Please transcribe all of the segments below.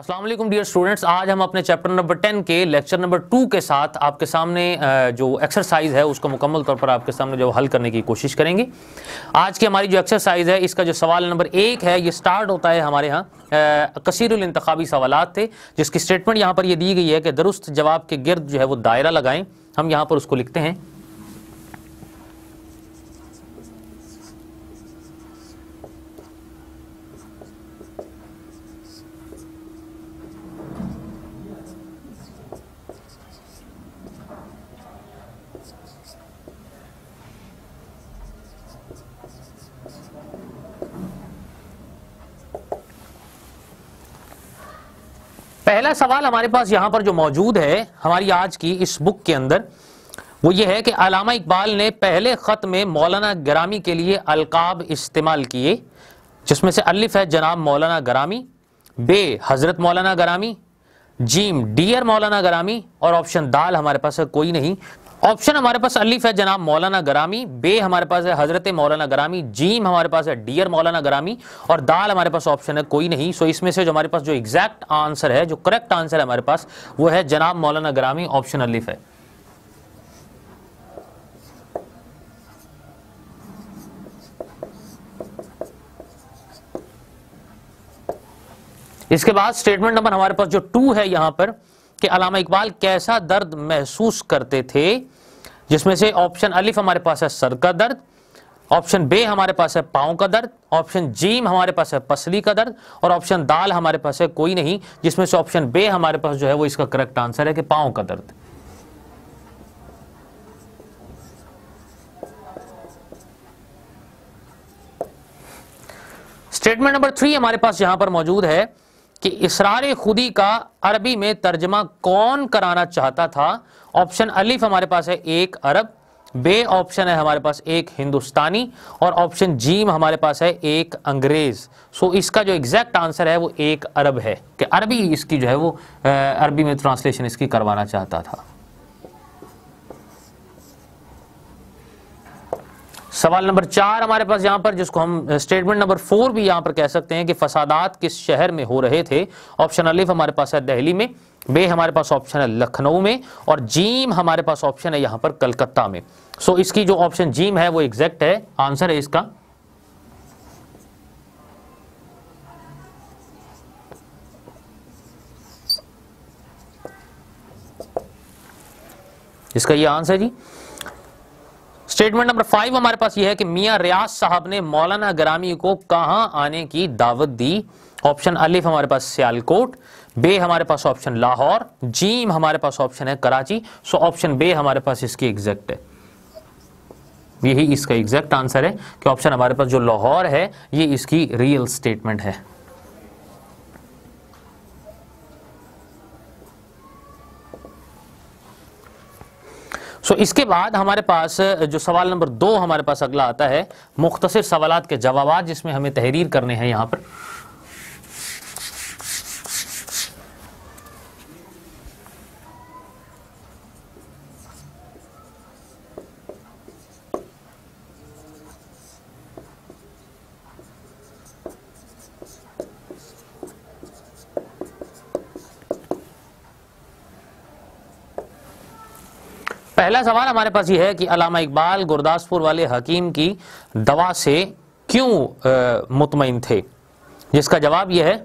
السلام علیکم dear students آج ہم اپنے چیپٹر نمبر ٹین کے لیکچر نمبر ٹو کے ساتھ آپ کے سامنے جو ایکسرسائز ہے، اس کو مکمل طور پر آپ کے سامنے جو حل کرنے کی کوشش کریں گے۔ آج کی ہماری جو ایکسرسائز ہے، اس کا جو سوال نمبر ایک ہے، یہ سٹارٹ ہوتا ہے ہمارے ہاں کثیر الانتخابی سوالات تھے جس کی اسٹیٹمنٹ یہاں پر یہ دی گئی ہے کہ درست جواب کے گرد جو ہے وہ دائرہ لگائیں۔ ہم یہاں پر اس کو لکھتے ہیں۔ پہلا سوال ہمارے پاس یہاں پر جو موجود ہے ہماری آج کی اس بک کے اندر، وہ یہ ہے کہ علامہ اقبال نے پہلے خط میں مولانا گرامی کے لیے القاب استعمال کیے، جس میں سے الف ہے جناب مولانا گرامی، بے حضرت مولانا گرامی، جیم ڈیئر مولانا گرامی، اور آپشن دال ہمارے پاس ہے کوئی نہیں۔ آپشن ہمارے پاس الف ہے جناب مولانا گرامی بے ہمارے پاس ہے حضرت مولانا گرامی جیم ہمارے پاس ہے ڈیئر مولانا گرامی، اور دال ہمارے پاس آپشن ہے، کوئی نہیں۔ سو اس میں سے جو ہمارے پاس جو ایگزیکٹ آنسر ہے، جو کریکٹ آنسر ہے ہمارے پاس، وہ ہے جناب مولانا گرامی آپشن الف ہے۔ اس کے بعد سٹیٹمنٹ نمبر ہمارے پاس جو ٹو ہے یہاں پر۔ کہ علامہ اقبال کیسا درد محسوس کرتے تھے، جس میں سے آپشن الف ہمارے پاس ہے سر کا درد آپشن بے ہمارے پاس ہے پاؤں کا درد آپشن جیم ہمارے پاس ہے پسلی کا درد، اور آپشن دال ہمارے پاس ہے کوئی نہیں، جس میں سے آپشن بے ہمارے پاس جو ہے وہ اس کا کریکٹ آنسر ہے کہ پاؤں کا درد۔ اسٹیٹمنٹ نمبر تھری ہمارے پاس یہاں پر موجود ہے۔ کہ اسرار خودی کا عربی میں ترجمہ کون کرانا چاہتا تھا؟ آپشن الف ہمارے پاس ہے ایک عرب بے آپشن ہے ہمارے پاس ایک ہندوستانی، اور آپشن جیم ہمارے پاس ہے ایک انگریز۔ سو اس کا جو ایگزیکٹ آنسر ہے وہ ایک عرب ہے، کہ عربی اس کی جو ہے وہ عربی میں ٹرانسلیشن اس کی کروانا چاہتا تھا۔ سوال نمبر چار ہمارے پاس یہاں پر، جس کو ہم اسٹیٹمنٹ نمبر فور بھی یہاں پر کہہ سکتے ہیں کہ فسادات کس شہر میں ہو رہے تھے۔ آپشن الف ہمارے پاس ہے دہلی میں بے ہمارے پاس آپشن ہے لکھنؤ میں، اور جیم ہمارے پاس آپشن ہے یہاں پر کلکتہ میں۔ سو اس کی جو آپشن جیم ہے، وہ ایگزیکٹ ہے۔ آنسر ہے اس کا۔ اس کا یہ آنسر جی۔ سٹیٹمنٹ نمبر فائیو ہمارے پاس یہ ہے کہ میاں ریاض صاحب نے مولانا گرامی کو کہاں آنے کی دعوت دی؟ آپشن الف ہمارے پاس سیالکوٹ، بے ہمارے پاس آپشن لاہور، جیم ہمارے پاس آپشن ہے کراچی سو آپشن بے ہمارے پاس اس کی ایگزیکٹ ہے۔ یہی اس کا ایگزیکٹ آنسر ہے کہ آپشن ہمارے پاس جو لاہور ہے، یہ اس کی ریئل سٹیٹمنٹ ہے۔ سو اس کے بعد ہمارے پاس uh, جو سوال نمبر دو ہمارے پاس اگلا آتا ہے، مختصر سوالات کے جوابات جس میں ہمیں تحریر کرنے ہیں یہاں پر. پہلا سوال ہمارے پاس یہ ہے کہ علامہ اقبال گرداسپور والے حکیم کی دوا سے کیوں مطمئن تھے؟ جس کا جواب یہ ہے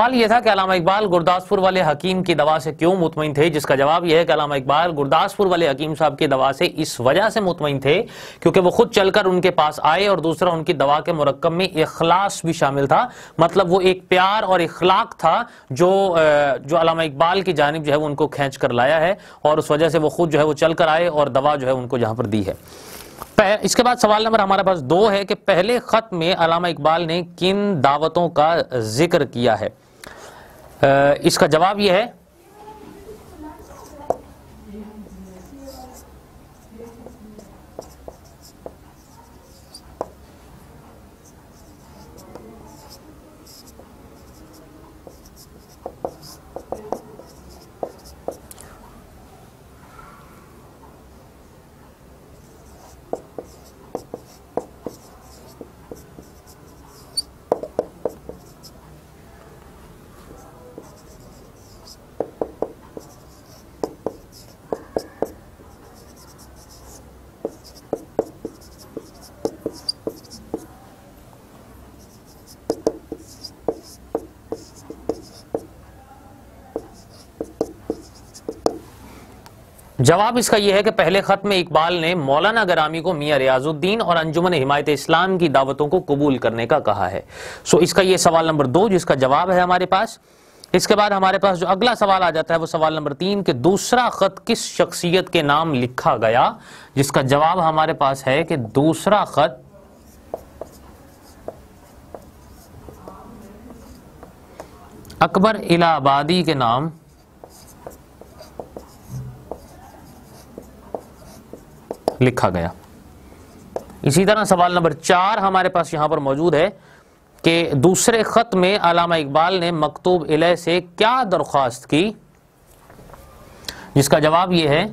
سوال یہ تھا کہ علامہ اقبال گرداسپور والے حکیم کی دوا سے کیوں مطمئن تھے؟ جس کا جواب یہ ہے کہ علامہ اقبال گرداسپور والے حکیم صاحب کی دوا سے اس وجہ سے مطمئن تھے کیونکہ وہ خود چل کر ان کے پاس آئے اور دوسرا ان کی دوا کے مرکب میں اخلاص بھی شامل تھا۔ مطلب وہ ایک پیار اور اخلاق تھا جو جو علامہ اقبال کی جانب جو ہے وہ ان کو کھینچ کر لایا ہے اور اس وجہ سے وہ خود جو ہے وہ چل کر آئے اور دوا جو ہے ان کو جہاں پر دی ہے۔ اس کے بعد سوال نمبر ہمارے پاس دو ہے کہ پہلے خط میں علامہ اقبال نے کن دعوتوں کا ذکر کیا ہے؟ اس کا جواب یہ ہے جواب اس کا یہ ہے کہ پہلے خط میں اقبال نے مولانا گرامی کو میاں ریاض الدین اور انجمن حمایت اسلام کی دعوتوں کو قبول کرنے کا کہا ہے۔ سو اس کا یہ سوال نمبر دو جس کا جواب ہے ہمارے پاس۔ اس کے بعد ہمارے پاس جو اگلا سوال آ جاتا ہے وہ سوال نمبر تین کہ دوسرا خط کس شخصیت کے نام لکھا گیا؟ جس کا جواب ہمارے پاس ہے کہ دوسرا خط اکبر الہ آبادی کے نام لکھا گیا۔ اسی طرح سوال نمبر چار ہمارے پاس یہاں پر موجود ہے کہ دوسرے خط میں علامہ اقبال نے مکتوب علیہ سے کیا درخواست کی؟ جس کا جواب یہ ہے،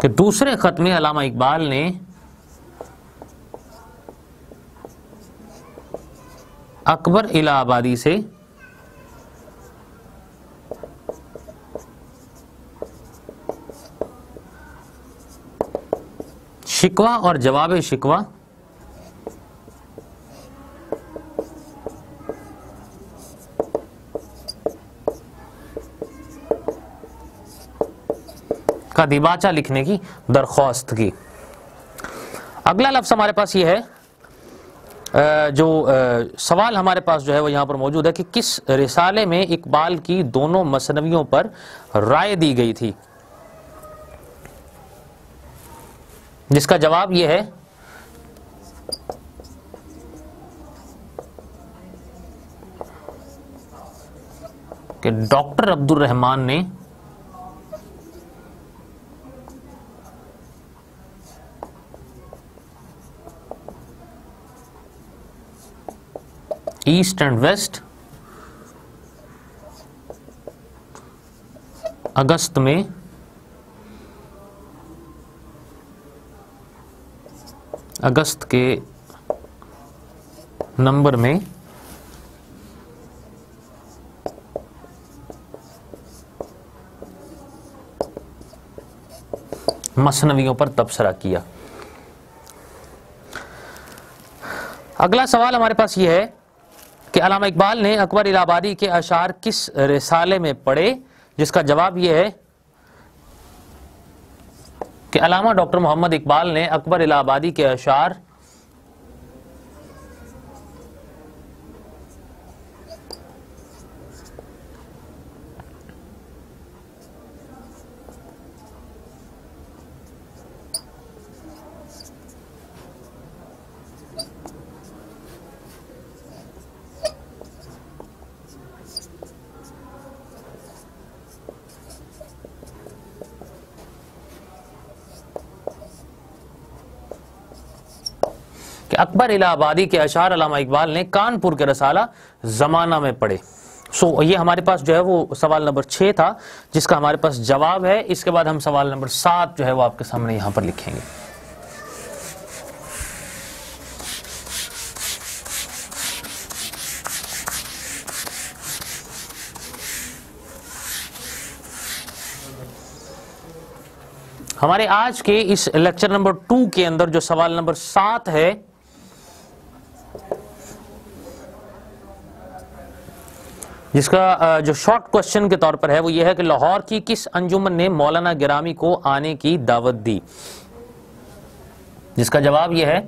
کہ دوسرے خط میں علامہ اقبال نے اکبر الہ آبادی سے شکوا اور جواب شکوا کا دیباچہ لکھنے کی درخواست کی۔ اگلا لفظ ہمارے پاس یہ ہے۔ جو سوال ہمارے پاس جو ہے وہ یہاں پر موجود ہے کہ کس رسالے میں اقبال کی دونوں مصنویوں پر رائے دی گئی تھی؟ جس کا جواب یہ ہے، کہ ڈاکٹر عبد الرحمان نے ایسٹ اینڈ ویسٹ اگست میں اگست کے نمبر میں مصنویوں پر تبصرہ کیا۔ اگلا سوال ہمارے پاس یہ ہے کہ علامہ اقبال نے اکبر الہ آبادی کے اشعار کس رسالے میں پڑھے، جس کا جواب یہ ہے کہ علامہ ڈاکٹر محمد اقبال نے اکبر الہ آبادی کے اشعار اکبر الہ آبادی کے اشعار علامہ اقبال نے کانپور کے رسالہ زمانہ میں پڑھے۔ سو یہ ہمارے پاس جو ہے وہ سوال نمبر چھ تھا، جس کا ہمارے پاس جواب ہے۔ اس کے بعد ہم سوال نمبر سات جو ہے وہ آپ کے سامنے یہاں پر لکھیں گے۔ ہمارے آج کے اس لیکچر نمبر ٹو کے اندر جو سوال نمبر سات ہے جس کا جو شارٹ کوشچن کے طور پر ہے، وہ یہ ہے کہ لاہور کی کس انجمن نے مولانا گرامی کو آنے کی دعوت دی؟ جس کا جواب یہ ہے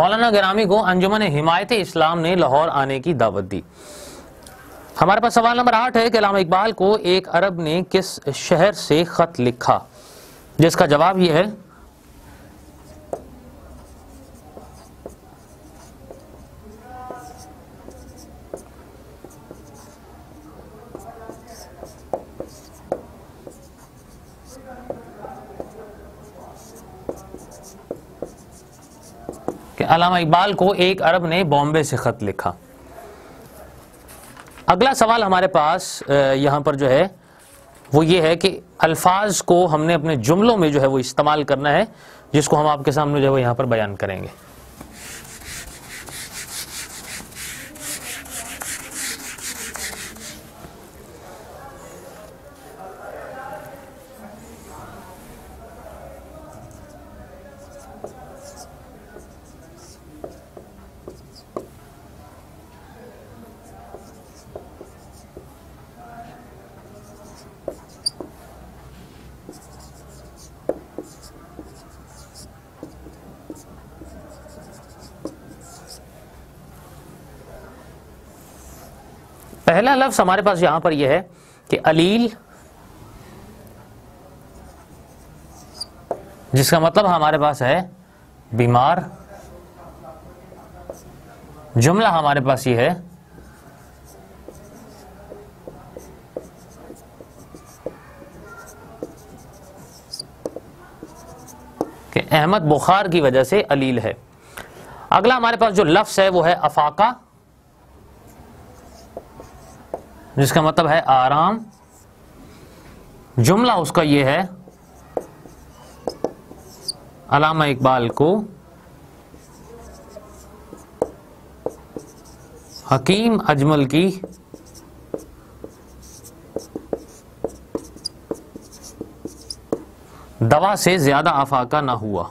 مولانا گرامی کو انجمن حمایت اسلام نے لاہور آنے کی دعوت دی۔ ہمارے پاس سوال نمبر آٹھ ہے کہ علامہ اقبال کو ایک عرب نے کس شہر سے خط لکھا؟ جس کا جواب یہ ہے علامہ اقبال کو ایک عرب نے بامبے سے خط لکھا۔ اگلا سوال ہمارے پاس یہاں پر جو ہے، وہ یہ ہے کہ الفاظ کو ہم نے اپنے جملوں میں جو ہے وہ استعمال کرنا ہے، جس کو ہم آپ کے سامنے جو ہے وہ یہاں پر بیان کریں گے۔ پہلا لفظ ہمارے پاس یہاں پر یہ ہے کہ علیل، جس کا مطلب ہمارے پاس ہے بیمار۔ جملہ ہمارے پاس یہ ہے، کہ احمد بخار کی وجہ سے علیل ہے۔ اگلا ہمارے پاس جو لفظ ہے وہ ہے افاقہ۔ جس کا مطلب ہے آرام۔ جملہ اس کا یہ ہے، علامہ اقبال کو حکیم اجمل کی دوا سے زیادہ افاقہ نہ ہوا۔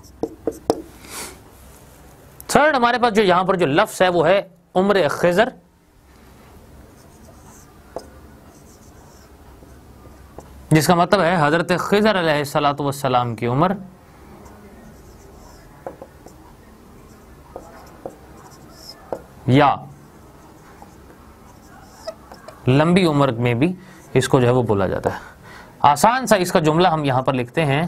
تھرڈ ہمارے پاس جو یہاں پر جو لفظ ہے، وہ ہے عمر خزر جس کا مطلب ہے حضرت خضر علیہ السلاۃ والسلام کی عمر۔ یا۔ لمبی عمر میں بھی اس کو جو ہے وہ بولا جاتا ہے۔ آسان سا اس کا جملہ ہم یہاں پر لکھتے ہیں۔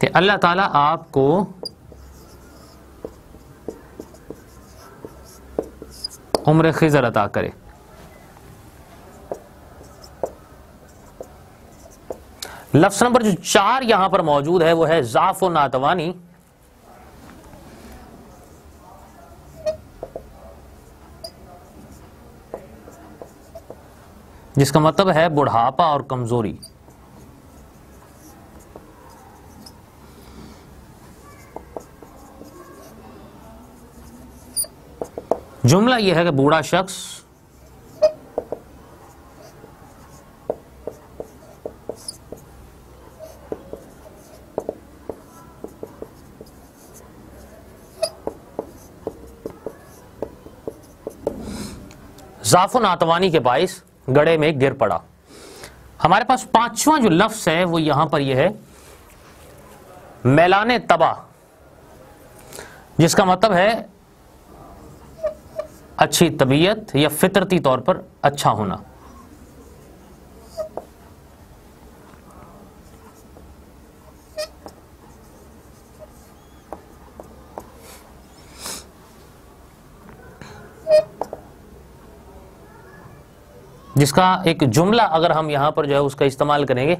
کہ اللہ تعالیٰ آپ کو عمر خزر عطا کرے۔ لفظ نمبر جو چار یہاں پر موجود ہے، وہ ہے ضعف و ناتوانی۔ جس کا مطلب ہے بڑھاپا اور کمزوری۔ جملہ یہ ہے کہ بوڑھا شخص ضعف و ناتوانی کے باعث گڑے میں گر پڑا۔ ہمارے پاس پانچواں جو لفظ ہے وہ یہاں پر یہ ہے، میلان تباہ، جس کا مطلب ہے اچھی طبیعت یا فطرتی طور پر اچھا ہونا۔ جس کا ایک جملہ اگر ہم یہاں پر جو ہے اس کا استعمال کریں گے۔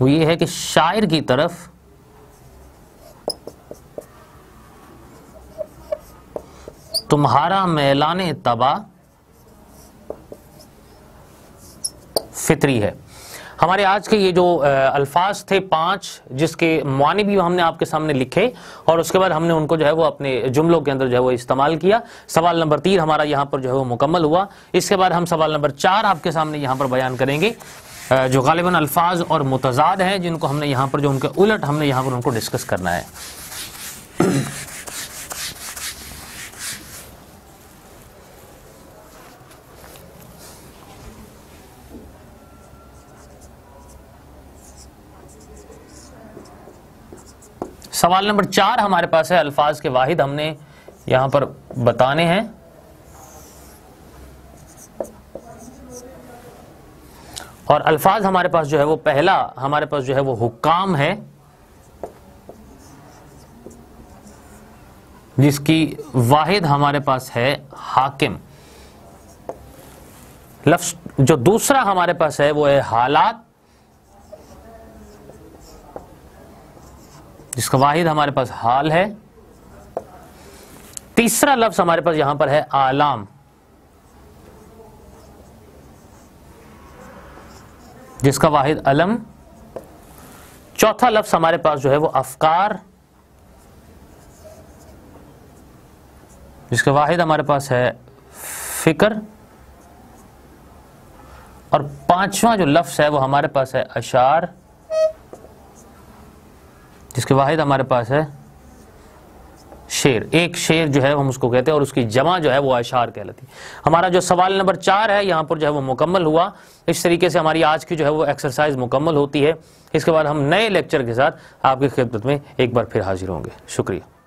وہ یہ ہے کہ شاعر کی طرف تمہارا میلان تباہ فطری ہے۔ ہمارے آج کے یہ جو الفاظ تھے پانچ، جس کے معنی بھی ہم نے آپ کے سامنے لکھے، اور اس کے بعد ہم نے ان کو جو ہے وہ اپنے جملوں کے اندر جو ہے وہ استعمال کیا۔ سوال نمبر تین ہمارا یہاں پر جو ہے وہ مکمل ہوا۔ اس کے بعد ہم سوال نمبر چار آپ کے سامنے یہاں پر بیان کریں گے۔ جو غالباً الفاظ اور متضاد ہیں، جن کو ہم نے یہاں پر جو ان کے الٹ ہم نے یہاں پر ان کو ڈسکس کرنا ہے۔ سوال نمبر چار ہمارے پاس ہے، الفاظ کے واحد ہم نے یہاں پر بتانے ہیں۔ اور الفاظ ہمارے پاس جو ہے وہ پہلا، ہمارے پاس جو ہے وہ حکام ہے۔ جس کی واحد ہمارے پاس ہے حاکم۔ لفظ جو دوسرا ہمارے پاس ہے وہ ہے حالات۔ جس کا واحد ہمارے پاس حال ہے۔ تیسرا لفظ ہمارے پاس یہاں پر ہے آلام۔ جس کا واحد علم۔ چوتھا لفظ ہمارے پاس جو ہے وہ افکار۔ جس کا واحد ہمارے پاس ہے فکر۔ اور پانچواں جو لفظ ہے وہ ہمارے پاس ہے اشار جس کے واحد ہمارے پاس ہے، شیر۔ ایک شیر جو ہے، ہم اس کو کہتے ہیں، اور اس کی جمع جو ہے، وہ اشار کہلاتی۔ ہمارا جو سوال نمبر چار ہے، یہاں پر جو ہے، وہ مکمل ہوا۔ اس طریقے سے ہماری آج کی جو ہے، وہ ایکسرسائز مکمل ہوتی ہے۔ اس کے بعد ہم نئے لیکچر کے ساتھ آپ کی خدمت میں ایک بار پھر حاضر ہوں گے۔ شکریہ۔